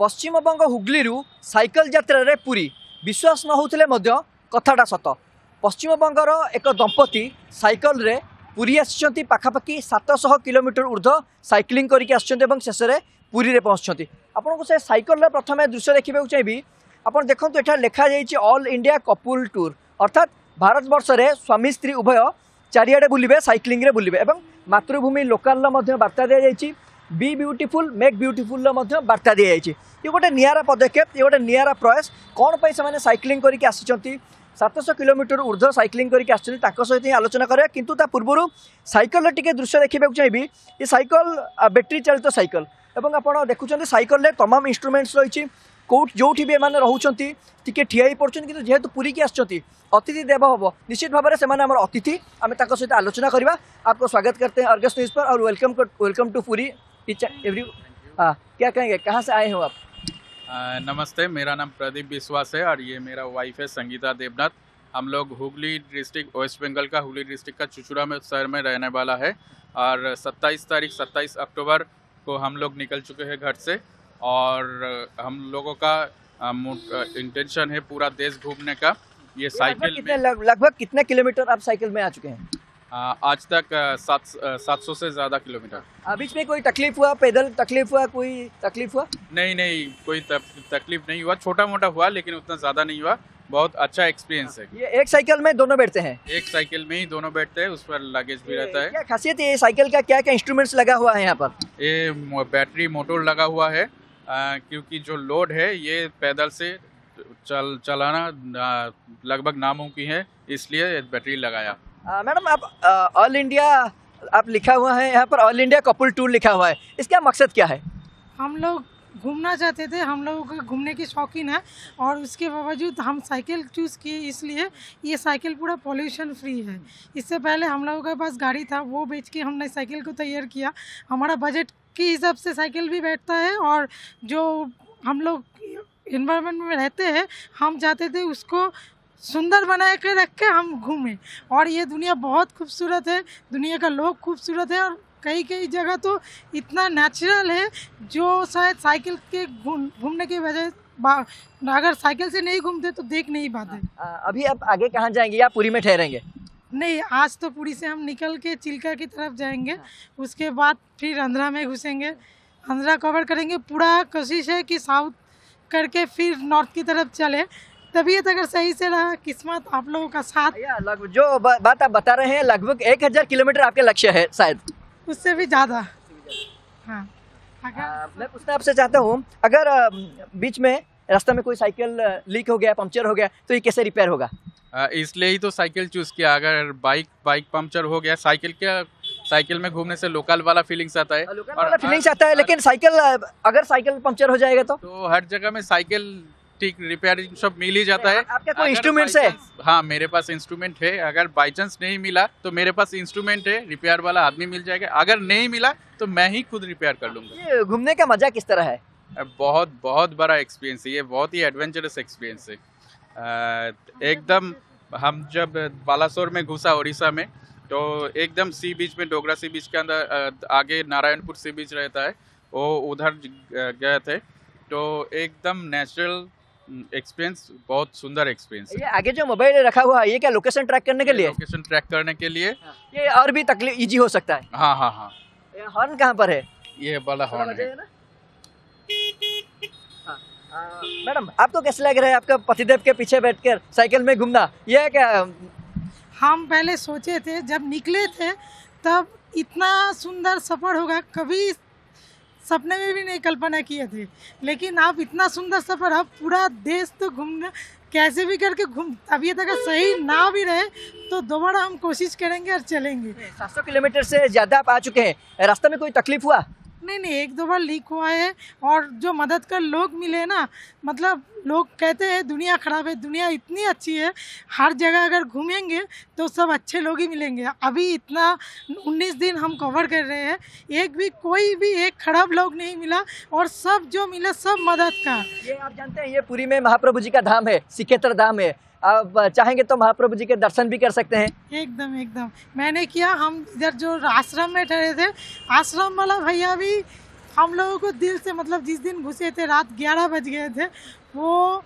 Paschimbanga হুগলিরু cycle যাত্রায় পুরী বিশ্বাস ন হলে কথাটা সত পশ্চিমবঙ্গর এক দম্পতি সাইকেলরে পুরী আসছেন পাখাপাখি সাতশহ কিলোমিটর ঊর্ধ্ব সাইক্লিং করি আসছেন এবং শেষে পুরীরে পৌঁছছেন আপনার সে সাইকেলর প্রথমে দৃশ্য দেখা চাইবি আপনার দেখুন এটা লেখা যাই অল ইন্ডিয়া কপুল ট্যুর অর্থাৎ ভারতবর্ষের স্বামী স্ত্রী উভয় চারিআড়ে বুলবে সাইক্লিংরে বুলবে এবং মাতৃভূমি লোকালর বার্তা দিয়া যাই ବି ବ୍ୟୁଟିଫୁଲ୍ ମେକ୍ ବ୍ୟୁଟିଫୁଲ୍ର ମଧ୍ୟ ବାର୍ତ୍ତା ଦିଆଯାଇଛି ଇଏ ଗୋଟେ ନିଆରା ପଦକ୍ଷେପ ଇଏ ଗୋଟେ ନିଆରା ପ୍ରୟାସ କ'ଣ ପାଇଁ ସେମାନେ ସାଇକ୍ଲିଂ କରିକି ଆସିଛନ୍ତି ସାତଶହ କିଲୋମିଟର ଉର୍ଦ୍ଧ୍ୱ ସାଇକ୍ଲିଂ କରିକି ଆସିଛନ୍ତି ତାଙ୍କ ସହିତ ହିଁ ଆଲୋଚନା କରିବା କିନ୍ତୁ ତା ପୂର୍ବରୁ ସାଇକେଲର ଟିକେ ଦୃଶ୍ୟ ଦେଖିବାକୁ ଚାହିଁବି ଏ ସାଇକେଲ ବ୍ୟାଟେରୀ ଚାଳିତ ସାଇକେଲ ଏବଂ ଆପଣ ଦେଖୁଛନ୍ତି ସାଇକେଲରେ ତମାମ ଇନ୍ଷ୍ଟ୍ରୁମେଣ୍ଟସ୍ ରହିଛି କେଉଁଠି ଯେଉଁଠି ବି ଏମାନେ ରହୁଛନ୍ତି ଟିକେ ଠିଆ ହେଇ ପଡ଼ୁଛନ୍ତି କିନ୍ତୁ ଯେହେତୁ ପୁରୀକି ଆସିଛନ୍ତି ଅତିଥି ଦେବ ହେବ ନିଶ୍ଚିତ ଭାବରେ ସେମାନେ ଆମର ଅତିଥି ଆମେ ତାଙ୍କ ସହିତ ଆଲୋଚନା କରିବା ଆପଣଙ୍କ ସ୍ୱାଗତ କରତେ ଅର୍ଗେଶ ନିସ୍ପର ଆଉ welcome welcome to Puri to Puri every हाँ क्या कहेंगे? कहाँ से आए हो आप? नमस्ते मेरा नाम प्रदीप विश्वास है और ये मेरा वाइफ है संगीता देवनाथ। हम लोग हुगली डिस्ट्रिक्ट वेस्ट बंगाल का हुगली डिस्ट्रिक्ट का चुचुड़ा में शहर में रहने वाला है। और 27 तारीख 27 अक्टूबर को हम लोग निकल चुके हैं घर से। और हम लोगों का इंटेंशन है पूरा देश घूमने का। ये साइकिल लग, लगभग कितने किलोमीटर आप साइकिल में आ चुके हैं? आज तक सात सात सौ से ज़्यादा किलोमीटर। बीच में कोई तकलीफ़ हुआ पैदल तकलीफ़ हुआ कोई तकलीफ़ हुआ? नहीं नहीं कोई तकलीफ़ नहीं हुआ। छोटा मोटा हुआ लेकिन उतना ज़्यादा नहीं हुआ। बहुत अच्छा एक्सपीरियंस है। ये एक साइकिल में दोनों बैठते हैं? एक साइकिल में ही दोनों बैठते हैं उस पर लगेज भी रहता है। क्या खासियत है ये साइकिल का क्या क्या इंस्ट्रूमेंट्स लगा हुआ है यहाँ पर? ये बैटरी मोटर लगा हुआ है। आ, क्योंकि जो लोड है ये पैदल से चल चलाना लगभग नामुमकिन है इसलिए बैटरी लगाया। मैडम, आप ऑल इंडिया आप लिखा हुआ है, यहाँ पर ऑल इंडिया कपुल टूर लिखा हुआ है। इसका मकसद क्या है? हम लोग घूमना चाहते थे, हम लोगों को घूमने की शौकीन है, और उसके बावजूद हम साइकिल चूज़ किए, इसलिए ये साइकिल पूरा पॉल्यूशन फ्री है। इससे पहले हम लोगों के पास गाड़ी था, वो बेच के हमने साइकिल को तैयार किया। हमारा बजट के हिसाब से साइकिल भी बैठता है, और जो हम लोग इन्वायरमेंट में रहते हैं, हम चाहते थे उसको सुंदर बना के रख के हम घूमें। और ये दुनिया बहुत खूबसूरत है। दुनिया का लोग खूबसूरत है और कई कई जगह तो इतना नेचुरल है जो शायद साइकिल के घूम- घूमने की वजह अगर साइकिल से नहीं घूमते तो देख नहीं पाते। अभी आप आगे कहाँ जाएँगे? या पूरी में ठहरेंगे? नहीं आज तो पूरी से हम निकल के चिल्का की तरफ़ जाएँगे। उसके बाद फिर आंध्रा में घुसेंगे। आंध्रा कवर करेंगे। पूरा कोशिश है कि साउथ करके फिर नॉर्थ की तरफ़ चले। तबीयत अगर सही से रहा किस्मत आप लोगों का साथ। लगभग जो ब- बात आप बता रहे हैं लगभग एक हज़ार किलोमीटर आपके लक्ष्य है शायद। उससे भी ज़्यादा। हाँ। अगर आ, मैं पूछना आपसे चाहता हूँ अगर बीच में रास्ते में कोई साइकिल लीक हो गया पंक्चर हो गया तो ये कैसे रिपेयर होगा? इसलिए ही तो साइकिल चूज़ किया। अगर बाइक बाइक पंक्चर हो गया साइकिल क्या साइकिल में घूमने से लोकल वाला फीलिंग्स आता है। लोकल और वाला फीलिंग्स आता है लेकिन साइकिल अगर साइकिल पंक्चर हो जाएगा तो? तो हर जगह में साइकिल ठीक रिपेयरिंग सब मिल ही जाता है। आपका कोई अगर इंस्ट्रूमेंट्स है हाँ मेरे पास इंस्ट्रूमेंट है। अगर बाई चांस नहीं मिला तो मेरे पास इंस्ट्रूमेंट है। रिपेयर वाला आदमी मिल जाएगा। अगर नहीं मिला तो मैं ही खुद रिपेयर कर लूँगा। घूमने का मज़ा किस तरह है? बहुत बहुत बड़ा एक्सपीरियंस है। ये बहुत ही एडवेंचरस एक्सपीरियंस है। एकदम हम जब बालासोर में घुसा उड़ीसा में तो एकदम सी बीच में डोगरा सी बीच के अंदर आगे नारायणपुर सी बीच रहता है। वो उधर गए थे। तो एकदम नेचुरल एक्सपीरियंस बहुत सुंदर एक्सपीरियंस ये आगे जो मोबाइल रखा हुआ है ये क्या लोकेशन ट्रैक करने के लिए? लोकेशन ट्रैक करने के लिए। ये और भी तकलीफ़ इजी हो सकता है? हाँ हाँ हाँ। हॉर्न कहाँ पर है? ये वाला हॉर्न है। हाँ, मैडम आपको कैसे लग रहा है आपका पतिदेव के पीछे बैठकर साइकिल में घूमना? ये क्या? हम पहले सोचे थे जब निकले थे तब इतना सुंदर सफ़र होगा कभी सपने में भी नहीं कल्पना किए थे। लेकिन आप इतना सुंदर सफ़र आप पूरा देश तो घूमना कैसे भी करके घूम अभी तक सही ना भी रहे तो दोबारा हम कोशिश करेंगे और चलेंगे। 700 किलोमीटर से ज़्यादा आप आ चुके हैं। रास्ते में कोई तकलीफ़ हुआ? नहीं नहीं एक दो बार लीक हुआ है और जो मदद कर लोग मिले ना मतलब लोग कहते हैं दुनिया ख़राब है दुनिया इतनी अच्छी है हर जगह अगर घूमेंगे तो सब अच्छे लोग ही मिलेंगे। अभी इतना 19 दिन हम कवर कर रहे हैं एक भी कोई भी एक खराब लोग नहीं मिला और सब जो मिला सब मदद का। ये आप जानते हैं ये पूरी में महाप्रभु जी का धाम है सिकेतर धाम है। आप चाहेंगे तो महाप्रभु जी के दर्शन भी कर सकते हैं। एकदम एकदम। मैंने किया हम इधर जो आश्रम में ठहरे थे आश्रम वाला भैया भी हम लोगों को दिल से मतलब जिस दिन घुसे थे रात ग्यारह बज गए थे वो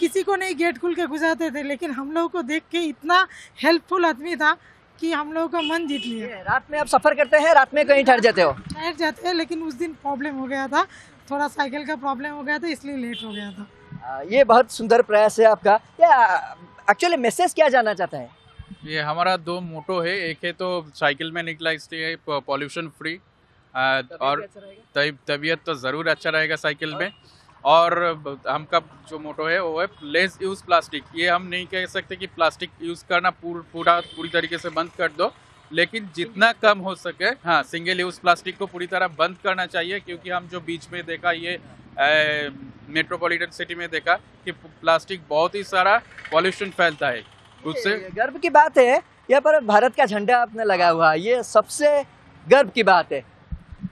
किसी को नहीं गेट खुल के घुसाते थे लेकिन हम लोगों को देख के इतना हेल्पफुल आदमी था कि हम लोगों का मन जीत लिया। रात में आप सफ़र करते हैं रात में कहीं ठहर जाते हो? ठहर जाते हैं लेकिन उस दिन प्रॉब्लम हो गया था थोड़ा साइकिल का प्रॉब्लम हो गया था इसलिए लेट हो गया था। आ, ये बहुत सुंदर प्रयास है आपका। एक्चुअली मैसेज क्या जानना चाहता है? ये हमारा दो मोटो है एक है तो साइकिल में निकला इसलिए पॉल्यूशन फ्री और तबीयत तो ज़रूर अच्छा रहेगा साइकिल में। और हमका जो मोटो है वो है लेस यूज़ प्लास्टिक। ये हम नहीं कह सकते कि प्लास्टिक यूज़ करना पूर, पूरा पूरी तरीके से बंद कर दो लेकिन जितना कम हो सके हाँ सिंगल यूज़ प्लास्टिक को पूरी तरह बंद करना चाहिए क्योंकि हम जो बीच में देखा ये मेट्रोपॉलिटन सिटी में देखा कि प्लास्टिक बहुत ही सारा पॉल्यूशन फैलता है। उससे गर्व की बात है यहाँ पर भारत का झंडा आपने लगा हुआ है ये सबसे गर्व की बात है।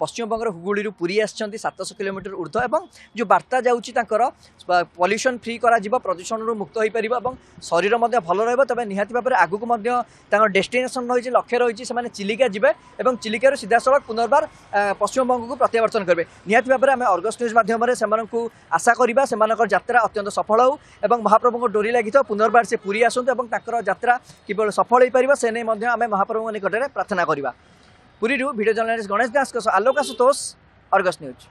ପଶ୍ଚିମବଙ୍ଗର ହୁଗୁଳିରୁ ପୁରୀ ଆସିଛନ୍ତି ସାତଶହ କିଲୋମିଟର ଉର୍ଦ୍ଧ୍ୱ ଏବଂ ଯେଉଁ ବାର୍ତ୍ତା ଯାଉଛି ତାଙ୍କର ପଲ୍ୟୁସନ୍ ଫ୍ରି କରାଯିବ ପ୍ରଦୂଷଣରୁ ମୁକ୍ତ ହୋଇପାରିବ ଏବଂ ଶରୀର ମଧ୍ୟ ଭଲ ରହିବ ତେବେ ନିହାତି ଭାବରେ ଆଗକୁ ମଧ୍ୟ ତାଙ୍କର ଡେଷ୍ଟିନେସନ୍ ରହିଛି ଲକ୍ଷ୍ୟ ରହିଛି ସେମାନେ ଚିଲିକା ଯିବେ ଏବଂ ଚିଲିକାରୁ ସିଧାସଳଖ ପୁନର୍ବାର ଆ, ପଶ୍ଚିମବଙ୍ଗକୁ ପ୍ରତ୍ୟାବର୍ତ୍ତନ କରିବେ ନିହାତି ଭାବରେ ଆମେ ଅର୍ଗସ୍ ନ୍ୟୁଜ୍ ମାଧ୍ୟମରେ ସେମାନଙ୍କୁ ଆଶା କରିବା ସେମାନଙ୍କର ଯାତ୍ରା ଅତ୍ୟନ୍ତ ସଫଳ ହେଉ ଏବଂ ମହାପ୍ରଭୁଙ୍କ ଡୋରି ଲାଗିଥାଉ ପୁନର୍ବାର ସେ ପୁରୀ ଆସନ୍ତୁ ଏବଂ ତାଙ୍କର ଯାତ୍ରା କିଭଳି ସଫଳ ହୋଇପାରିବ ସେ ନେଇ ମଧ୍ୟ ଆମେ ମହାପ୍ରଭୁଙ୍କ ନିକଟରେ ପ୍ରାର୍ଥନା କରିବା ପୁରୀରୁ ଭିଡ଼ିଓ ଜର୍ଣ୍ଣାଲିଷ୍ଟ ଗଣେଶ ଦାସଙ୍କ ସହ ଆଲୋକ ଆଶୁତୋଷ ଅର୍ଗସ୍ ନ୍ୟୁଜ୍